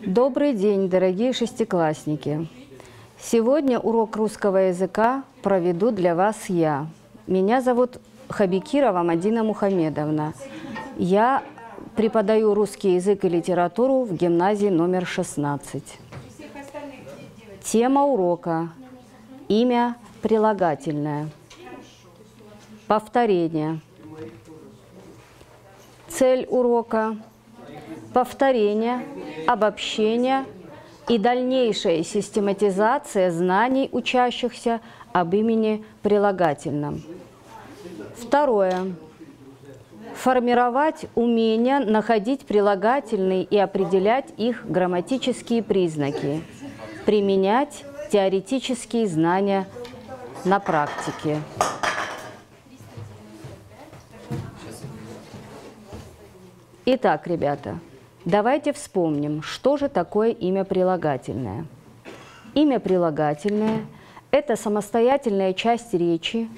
Добрый день, дорогие шестиклассники! Сегодня урок русского языка проведу для вас я. Меня зовут Хабикирова Мадина Мухамедовна. Я преподаю русский язык и литературу в гимназии номер 16. Тема урока – имя прилагательное. Повторение. Цель урока – повторение, обобщение и дальнейшая систематизация знаний учащихся об имени прилагательном. Второе. Формировать умение находить прилагательные и определять их грамматические признаки. Применять теоретические знания на практике. Итак, ребята, давайте вспомним, что же такое имя прилагательное. Имя прилагательное – это самостоятельная часть речи,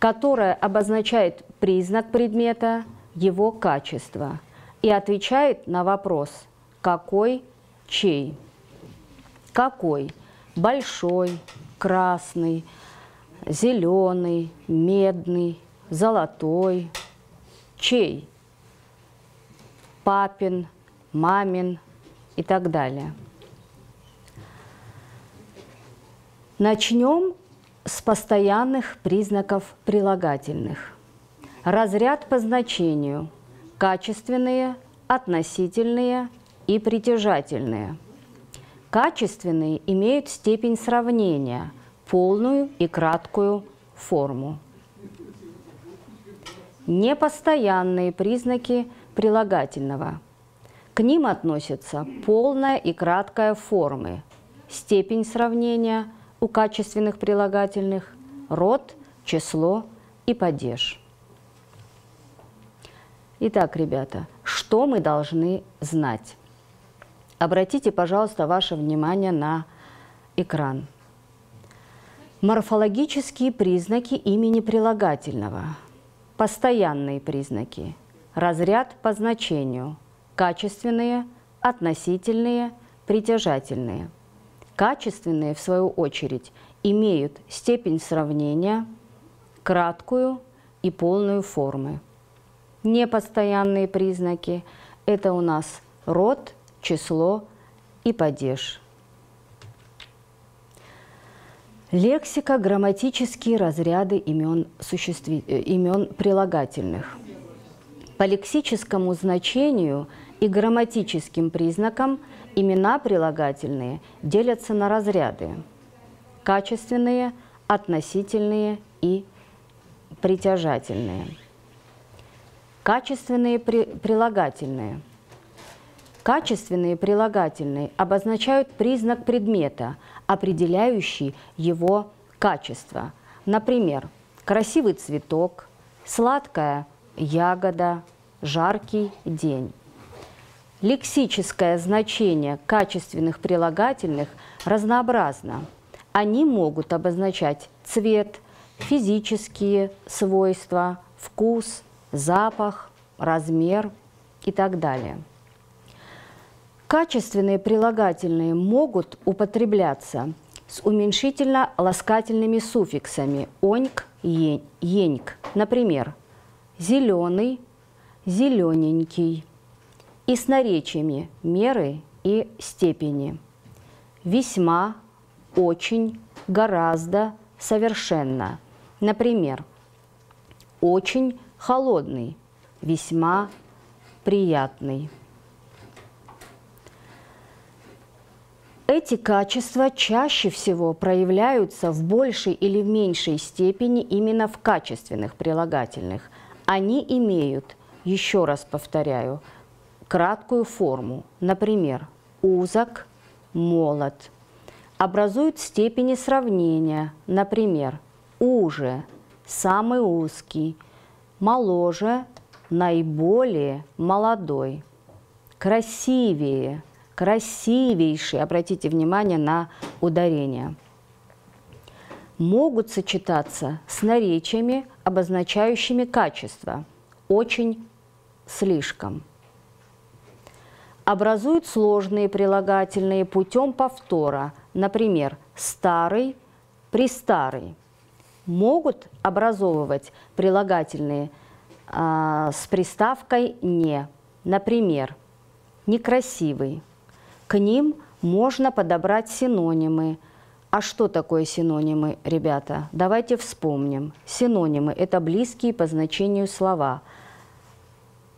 которая обозначает признак предмета, его качество и отвечает на вопрос «какой?», «чей?». Какой? Большой, красный, зеленый, медный, золотой. Чей? Папин, мамин и так далее. Начнем с постоянных признаков прилагательных. Разряд по значению – качественные, относительные и притяжательные. Качественные имеют степень сравнения, полную и краткую форму. Непостоянные признаки прилагательного. К ним относятся полная и краткая формы, степень сравнения у качественных прилагательных, род, число и падеж. Итак, ребята, что мы должны знать? Обратите, пожалуйста, ваше внимание на экран. Морфологические признаки имени прилагательного. Постоянные признаки. Разряд по значению. Качественные, относительные, притяжательные. Качественные, в свою очередь, имеют степень сравнения, краткую и полную формы. Непостоянные признаки – это у нас род, число и падеж. Лексика – грамматические разряды имен, существи... Э, имен прилагательных. По лексическому значению и грамматическим признакам имена прилагательные делятся на разряды – качественные, относительные и притяжательные. Качественные при, прилагательные. Качественные прилагательные обозначают признак предмета, определяющий его качество. Например, красивый цветок, сладкая ягода, жаркий день. Лексическое значение качественных прилагательных разнообразно. Они могут обозначать цвет, физические свойства, вкус, запах, размер и так далее. Качественные прилагательные могут употребляться с уменьшительно-ласкательными суффиксами «оньк», «еньк». Например, «зеленый», «зелененький» и с наречиями меры и степени. Весьма, очень, гораздо, совершенно. Например, очень холодный, весьма приятный. Эти качества чаще всего проявляются в большей или в меньшей степени именно в качественных прилагательных. Они имеют, еще раз повторяю, краткую форму, например, узок, молот. Образуют степени сравнения, например, уже, самый узкий, моложе, наиболее молодой, красивее, красивейший, обратите внимание на ударение. Могут сочетаться с наречиями, обозначающими качество. Очень, слишком. Образуют сложные прилагательные путем повтора, например, старый, престарый. Могут образовывать прилагательные а, с приставкой «не», например, некрасивый. К ним можно подобрать синонимы. А что такое синонимы, ребята? Давайте вспомним. Синонимы – это близкие по значению слова.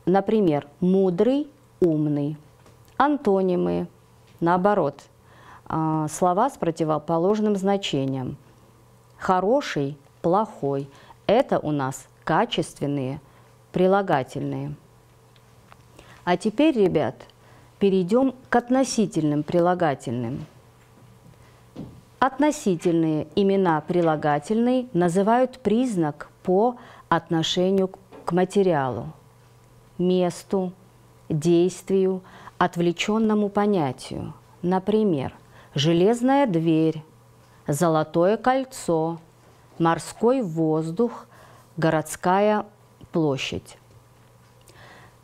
Например, мудрый, умный. Антонимы – наоборот, а, слова с противоположным значением. Хороший, плохой – это у нас качественные прилагательные. А теперь, ребят, перейдем к относительным прилагательным. Относительные имена прилагательные называют признак по отношению к материалу, месту, действию, отвлеченному понятию. Например, железная дверь, золотое кольцо, морской воздух, городская площадь.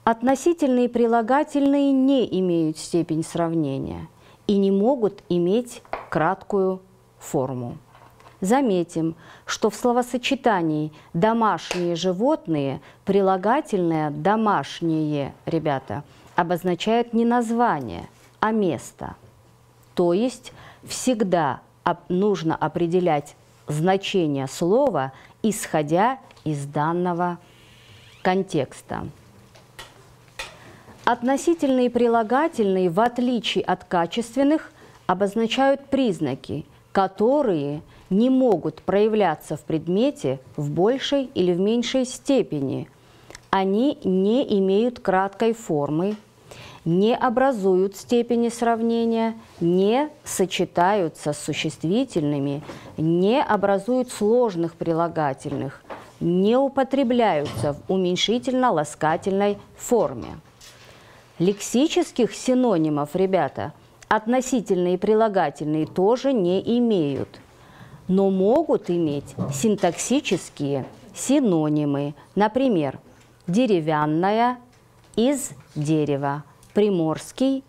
Относительные прилагательные не имеют степень сравнения и не могут иметь краткую форму. Заметим, что в словосочетании «домашние животные» прилагательное «домашние», ребята, обозначает не название, а место. То есть всегда нужно определять значение слова, исходя из данного контекста. Относительные прилагательные, в отличие от качественных, обозначают признаки, которые не могут проявляться в предмете в большей или в меньшей степени. Они не имеют краткой формы, не образуют степени сравнения, не сочетаются с существительными, не образуют сложных прилагательных, не употребляются в уменьшительно-ласкательной форме. Лексических синонимов, ребята, относительные и прилагательные тоже не имеют, но могут иметь синтаксические синонимы. Например, деревянная из дерева, приморский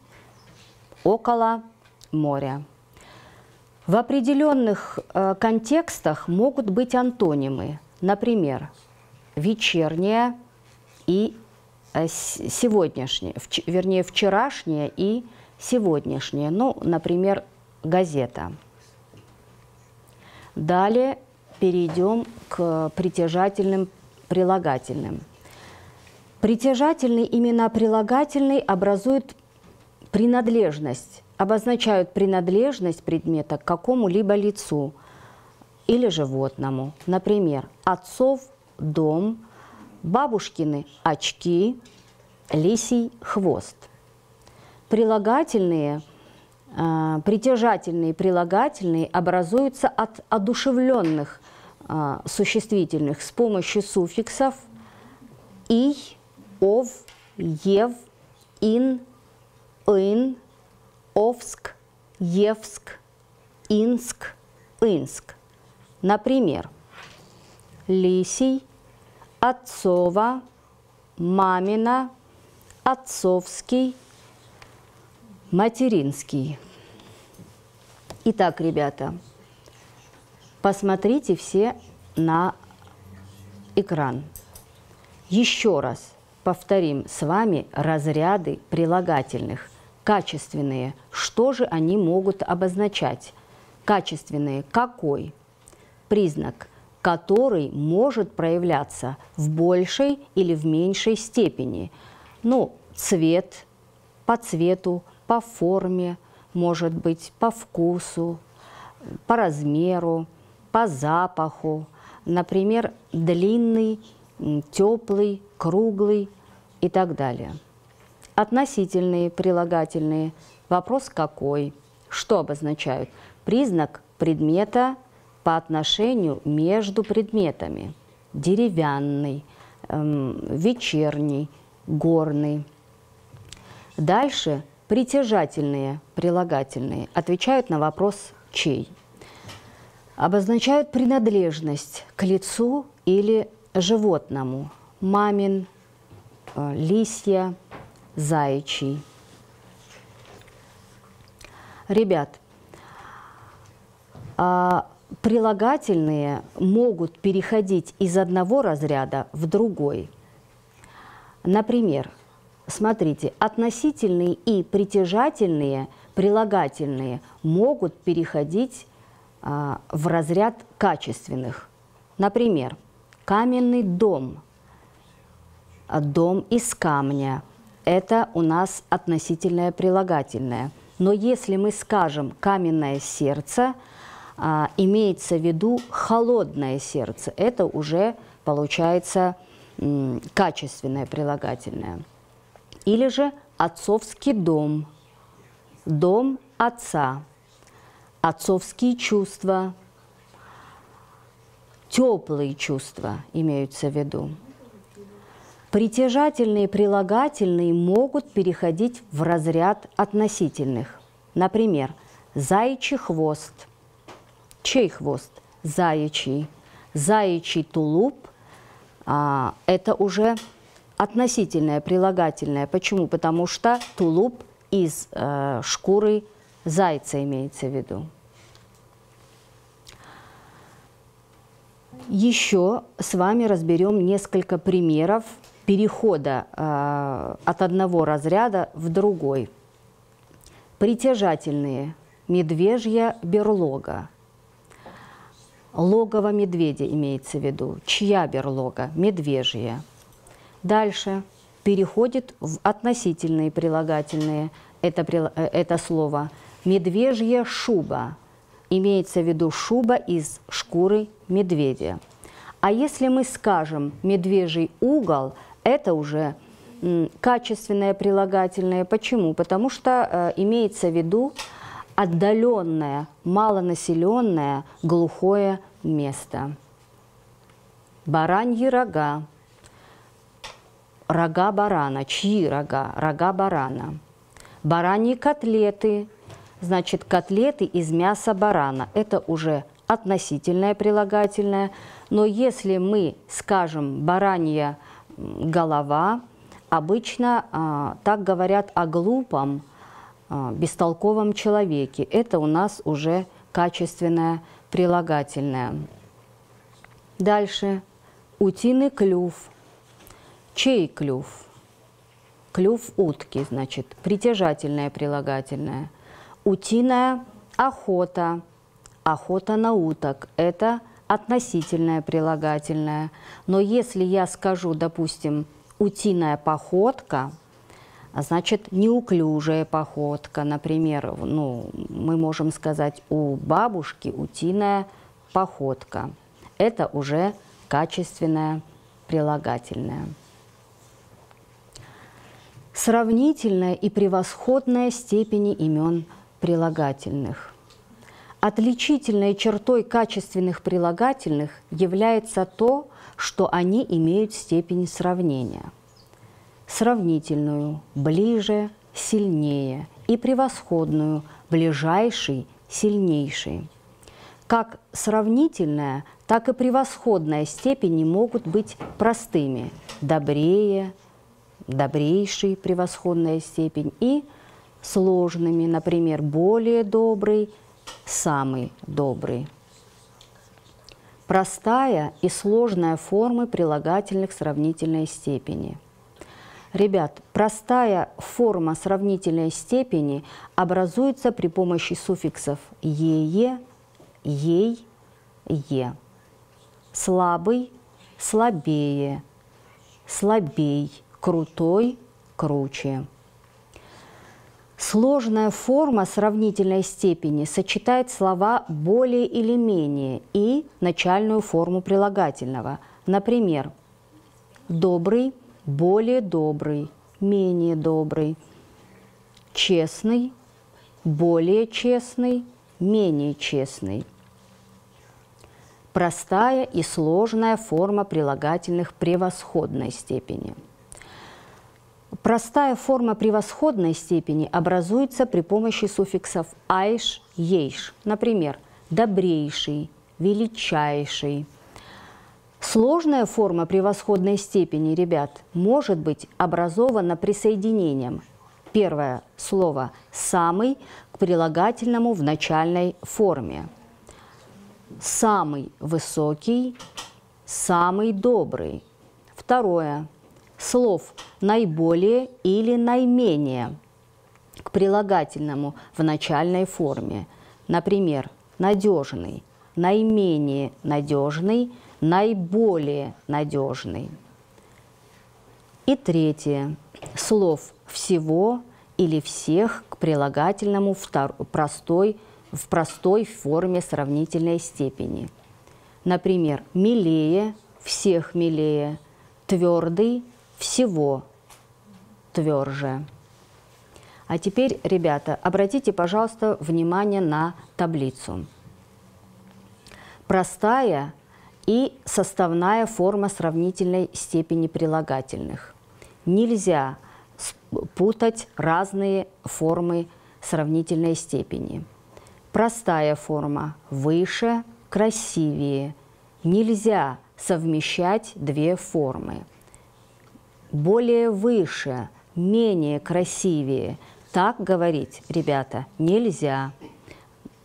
около моря. В определенных э, контекстах могут быть антонимы, например, вечерняя и Э, сегодняшнее, вернее, вчерашнее и сегодняшнее. Ну, например, газета. Далее перейдем к притяжательным прилагательным. Притяжательные имена прилагательные образуют принадлежность, обозначают принадлежность предмета к какому-либо лицу или животному. Например, отцов дом – бабушкины очки, лисий хвост. Прилагательные, э, притяжательные прилагательные образуются от одушевленных э, существительных с помощью суффиксов «и», «ов», «ев», «ин», «ин», «овск», «евск», «инск», «инск». Например, лисий – отцова, мамина, отцовский, материнский. Итак, ребята, посмотрите все на экран. Еще раз повторим с вами разряды прилагательных. Качественные. Что же они могут обозначать? Качественные. Какой? Признак – который может проявляться в большей или в меньшей степени. Ну, цвет по цвету, по форме, может быть, по вкусу, по размеру, по запаху. Например, длинный, теплый, круглый и так далее. Относительные прилагательные. Вопрос какой? Что обозначают? Признак предмета по отношению между предметами. Деревянный, эм, вечерний, горный. Дальше притяжательные, прилагательные отвечают на вопрос «чей?». обозначают принадлежность к лицу или животному. Мамин, э, лисья, заячий. Ребят, а прилагательные могут переходить из одного разряда в другой. Например, смотрите, относительные и притяжательные прилагательные могут переходить а, в разряд качественных. Например, каменный дом, дом из камня – это у нас относительное прилагательное. Но если мы скажем «каменное сердце», а, имеется в виду холодное сердце. Это уже получается качественное прилагательное. Или же отцовский дом, дом отца, отцовские чувства, теплые чувства имеются в виду. Притяжательные прилагательные могут переходить в разряд относительных. Например, заячий хвост – Чей хвост? Заячий. Заячий тулуп а, – это уже относительное, прилагательное. Почему? Потому что тулуп из э, шкуры зайца имеется в виду. Еще с вами разберем несколько примеров перехода э, от одного разряда в другой. Притяжательные – медвежья берлога – Логово медведя имеется в виду. Чья берлога? Медвежья. Дальше переходит в относительные прилагательные это, э, это слово. Медвежья шуба. Имеется в виду шуба из шкуры медведя. А если мы скажем медвежий угол, это уже качественное прилагательное. Почему? Потому что э, имеется в виду отдаленное, малонаселенное, глухое место. Бараньи рога. Рога барана. Чьи рога? Рога барана. Бараньи котлеты. Значит, котлеты из мяса барана. Это уже относительное прилагательное. Но если мы скажем баранья голова, обычно а, так говорят о глупом, а, бестолковом человеке. Это у нас уже качественное прилагательное. Дальше. Утиный клюв. Чей клюв? Клюв утки, значит, притяжательное прилагательное. Утиная охота. Охота на уток. Это относительное прилагательное. Но если я скажу, допустим, утиная походка – а значит, неуклюжая походка, например, ну, мы можем сказать у бабушки утиная походка. Это уже качественное прилагательное. Сравнительная и превосходная степени имен прилагательных. Отличительной чертой качественных прилагательных является то, что они имеют степень сравнения – сравнительную, ближе, сильнее и превосходную, ближайший, сильнейший. Как сравнительная, так и превосходная степени могут быть простыми – добрее, добрейший, превосходная степень, и сложными, например, более добрый, самый добрый. Простая и сложная формы прилагательных сравнительной степени – Ребят, простая форма сравнительной степени образуется при помощи суффиксов «ее», «ей», «е». Слабый, слабее, слабей, крутой, круче. Сложная форма сравнительной степени сочетает слова более или менее и начальную форму прилагательного. Например, добрый – более добрый, менее добрый, честный, более честный, менее честный. Простая и сложная форма прилагательных превосходной степени. Простая форма превосходной степени образуется при помощи суффиксов «айш», «ейш». Например, «добрейший», величайший. Сложная форма превосходной степени, ребят, может быть образована присоединением. Первое слово «самый» к прилагательному в начальной форме. Самый высокий, самый добрый. Второе. Слов наиболее или наименее к прилагательному в начальной форме. Например, надежный, наименее надежный, наиболее надежный. И третье. Слов всего или всех к прилагательному втор... простой, в простой форме сравнительной степени. Например, милее, всех милее, твердый, всего тверже. А теперь, ребята, обратите, пожалуйста, внимание на таблицу. Простая и составная форма сравнительной степени прилагательных. Нельзя путать разные формы сравнительной степени. Простая форма – выше, красивее. Нельзя совмещать две формы. Более выше, менее красивее – так говорить, ребята, нельзя.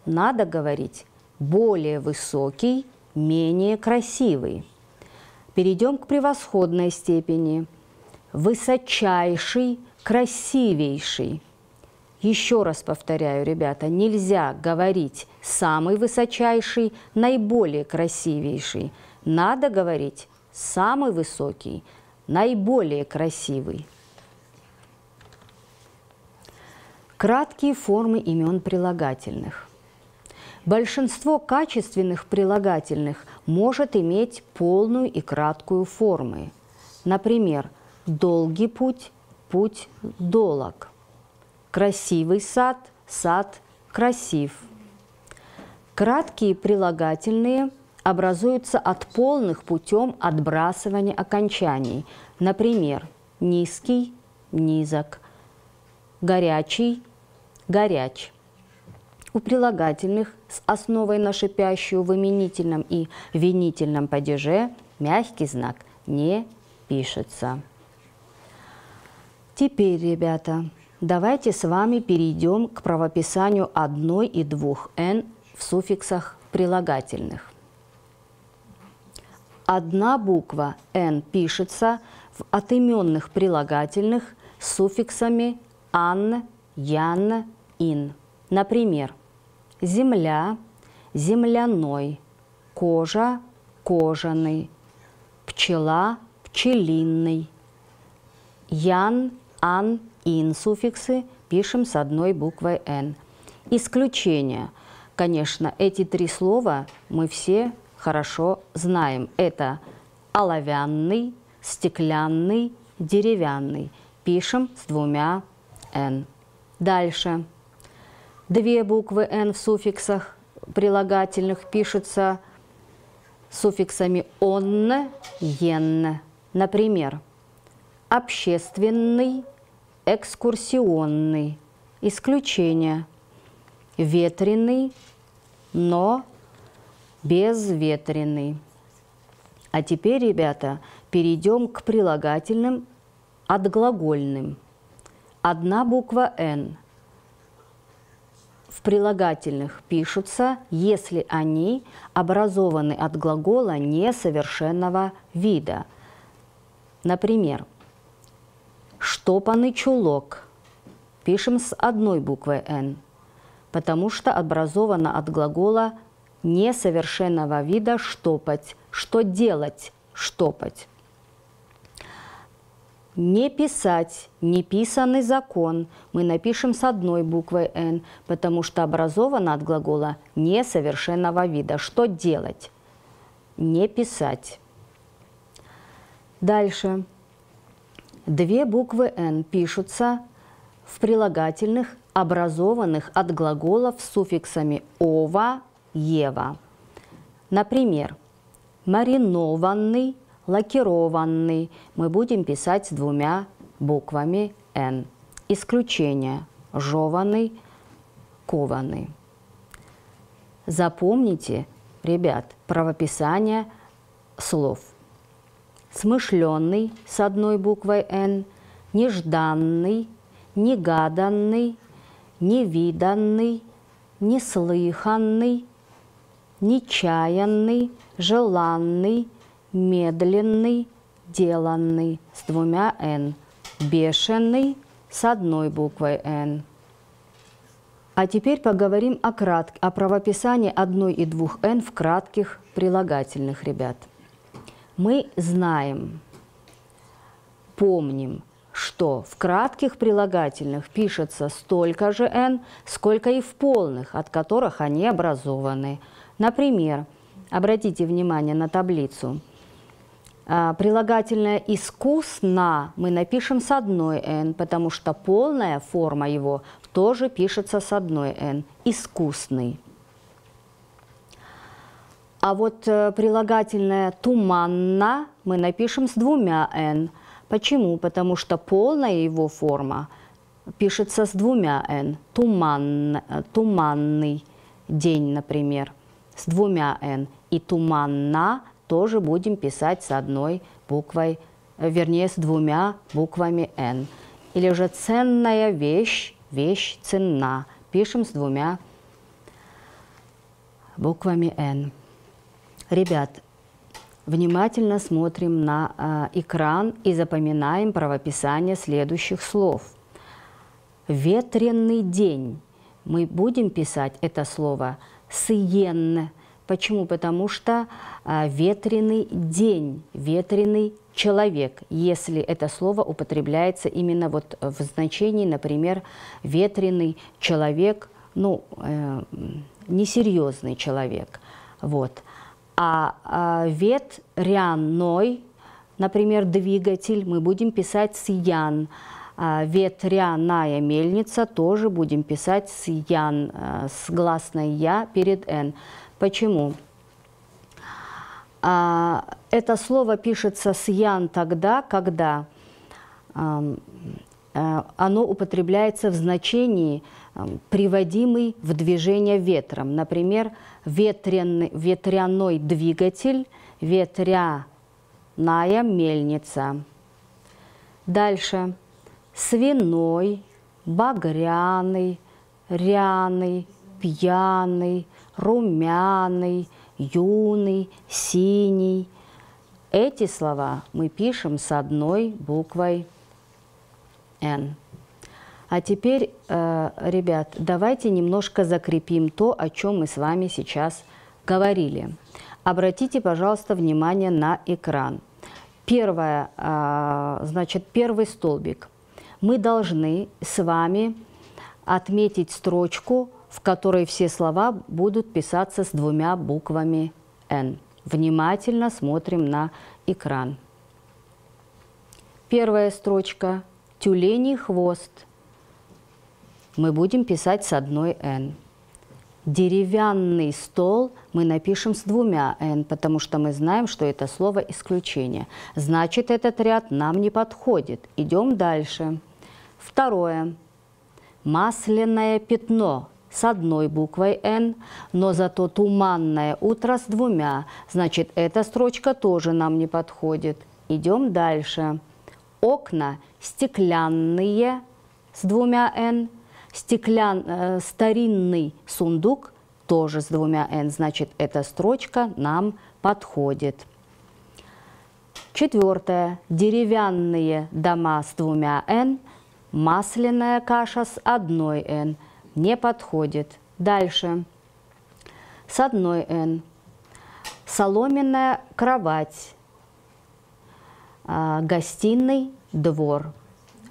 Надо говорить более высокий, менее красивый. Перейдем к превосходной степени. Высочайший, красивейший. Еще раз повторяю, ребята, нельзя говорить самый высочайший, наиболее красивейший. Надо говорить самый высокий, наиболее красивый. Краткие формы имен прилагательных. Большинство качественных прилагательных может иметь полную и краткую формы. Например, долгий путь – путь долог. Красивый сад – сад красив. Краткие прилагательные образуются от полных путем отбрасывания окончаний. Например, низкий – низок, горячий горяч. У прилагательных с основой на шипящую в именительном и винительном падеже мягкий знак не пишется. Теперь, ребята, давайте с вами перейдем к правописанию одной и двух «н» в суффиксах прилагательных. Одна буква «н» пишется в отименных прилагательных с суффиксами «ан», «ян», ин. Например, земля, земляной, кожа, кожаный, пчела, пчелиный. Ян, ан, ин суффиксы пишем с одной буквой «н». Исключение. Конечно, эти три слова мы все хорошо знаем. Это оловянный, стеклянный, деревянный. Пишем с двумя «н». Дальше. Две буквы «н» в суффиксах прилагательных пишутся суффиксами «он», «ен». Например, общественный, экскурсионный. Исключение. Ветреный, но безветренный. А теперь, ребята, перейдем к прилагательным отглагольным. Одна буква «н» в прилагательных пишутся, если они образованы от глагола несовершенного вида. Например, штопанный чулок пишем с одной буквой «н», потому что образовано от глагола несовершенного вида «штопать», «что делать», «штопать». Не писать, неписанный закон мы напишем с одной буквой «н», потому что образовано от глагола несовершенного вида. Что делать? Не писать. Дальше. Две буквы «н» пишутся в прилагательных, образованных от глаголов с суффиксами «ова», «ева». Например, маринованный – лакированный мы будем писать с двумя буквами «н». Исключение – жеванный, кованный. Запомните ребят, правописание слов. Смышленный с одной буквой «Н», нежданный, негаданный, невиданный, неслыханный, нечаянный, желанный, медленный, деланный с двумя «н», бешеный с одной буквой «н». А теперь поговорим о, крат... о правописании одной и двух «н» в кратких прилагательных, ребят. Мы знаем, помним, что в кратких прилагательных пишется столько же «н», сколько и в полных, от которых они образованы. Например, обратите внимание на таблицу. А, прилагательное «искусно» мы напишем с одной «н», потому что полная форма его тоже пишется с одной «н» – «искусный». А вот э, прилагательное «туманно» мы напишем с двумя «н», Почему? Потому что полная его форма пишется с двумя «н». Туман, туманный день, например, с двумя «н». И туманна тоже будем писать с одной буквой, вернее, с двумя буквами «н». Или же ценная вещь, вещь ценна. Пишем с двумя буквами «н». Ребят, Внимательно смотрим на э, экран и запоминаем правописание следующих слов. Ветренный день. Мы будем писать это слово «сиен». Почему? Потому что э, ветреный день, ветреный человек, если это слово употребляется именно вот в значении, например, ветреный человек, ну, э, несерьезный человек. Вот а, а ветряной, например, двигатель, мы будем писать с ян. А ветряная мельница тоже будем писать с ян, а, с гласной я перед н. Почему? А, это слово пишется с ян тогда, когда а, оно употребляется в значении приводимый в движение ветром. Например, ветряный, ветряной двигатель, ветряная мельница. Дальше. Свиной, багряный, ряный, пьяный, румяный, юный, синий. Эти слова мы пишем с одной буквой «Н». А теперь, э, ребят, давайте немножко закрепим то, о чем мы с вами сейчас говорили. Обратите, пожалуйста, внимание на экран. Первое, э, значит, первый столбик. Мы должны с вами отметить строчку, в которой все слова будут писаться с двумя буквами «Н». Внимательно смотрим на экран. Первая строчка – тюленей хвост – мы будем писать с одной «н». Деревянный стол мы напишем с двумя «н», потому что мы знаем, что это слово исключение. Значит, этот ряд нам не подходит. Идем дальше. Второе. Масляное пятно с одной буквой «Н», но зато туманное утро с двумя. Значит, эта строчка тоже нам не подходит. Идем дальше. Окна стеклянные с двумя «Н», Стеклян, э, старинный сундук тоже с двумя «н», значит, эта строчка нам подходит. Четвертое. Деревянные дома с двумя «н», масляная каша с одной «н» не подходит. Дальше. С одной «н». Соломенная кровать. А, гостиный двор.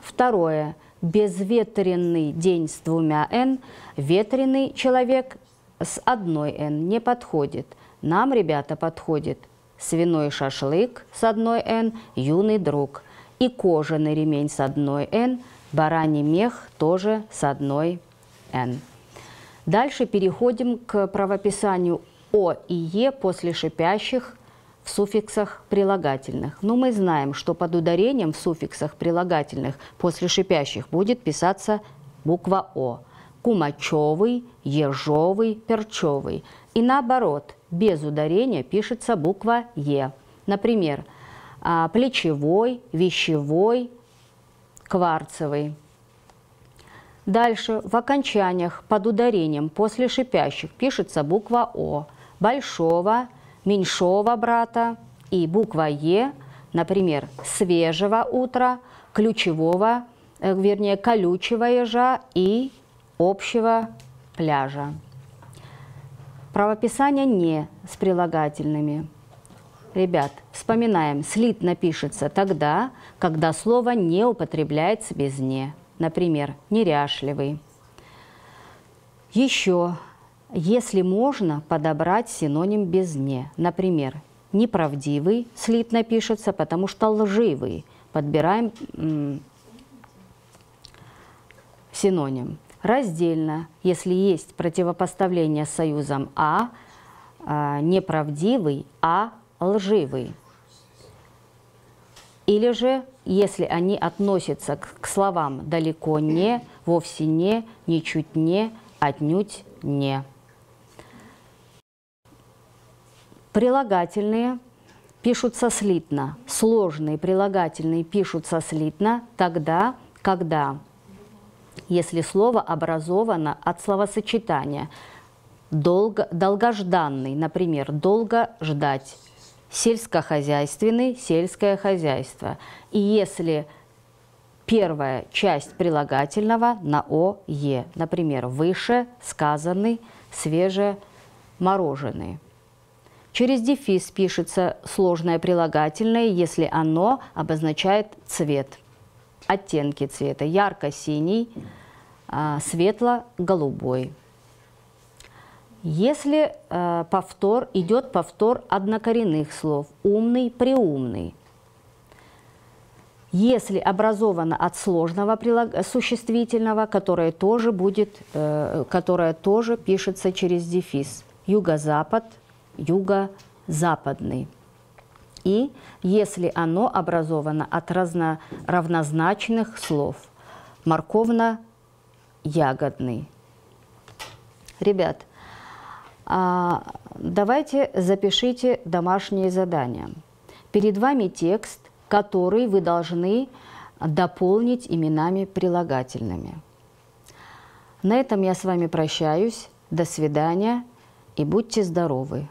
Второе безветренный день с двумя «н», ветреный человек с одной «н» не подходит. Нам, ребята, подходит свиной шашлык с одной «н», юный друг. И кожаный ремень с одной «н», бараний мех тоже с одной «н». Дальше переходим к правописанию «о» и «е» после шипящих в суффиксах прилагательных. Но мы знаем, что под ударением в суффиксах прилагательных после шипящих будет писаться буква «о». кумачевый, ежовый, перчевый. И наоборот, без ударения пишется буква Е. Например, а, плечевой, вещевой, кварцевый. Дальше в окончаниях под ударением после шипящих пишется буква О. Большого, меньшого брата и буква Е, например, свежего утра, ключевого, э, вернее, колючего ежа и общего пляжа. Правописание не с прилагательными. Ребят, вспоминаем, слитно пишется тогда, когда слово не употребляется без «не». Например, неряшливый. Еще, если можно подобрать синоним без «не». Например, неправдивый слитно пишется, потому что лживый. Подбираем синоним. Раздельно, если есть противопоставление с союзом «а», а неправдивый, а лживый. Или же, если они относятся к, к словам далеко не, вовсе не, ничуть не, отнюдь не. Прилагательные пишутся слитно, сложные прилагательные пишутся слитно тогда, когда если слово образовано от словосочетания долго, долгожданный, например, долго ждать, сельскохозяйственный, сельское хозяйство. И если первая часть прилагательного на ОЕ, например, выше, сказанный, свеже, мороженый. Через дефис пишется сложное прилагательное, если оно обозначает цвет – оттенки цвета. Ярко-синий, а, светло-голубой. Если э, повтор, идет повтор однокоренных слов, умный, преумный. Если образовано от сложного существительного, которое тоже, будет, э, которое тоже пишется через дефис. Юго-запад, юго-западный и если оно образовано от разно, равнозначных слов. Морковно-ягодный. Ребят, давайте запишите домашние задания. Перед вами текст, который вы должны дополнить именами прилагательными. На этом я с вами прощаюсь. До свидания и будьте здоровы!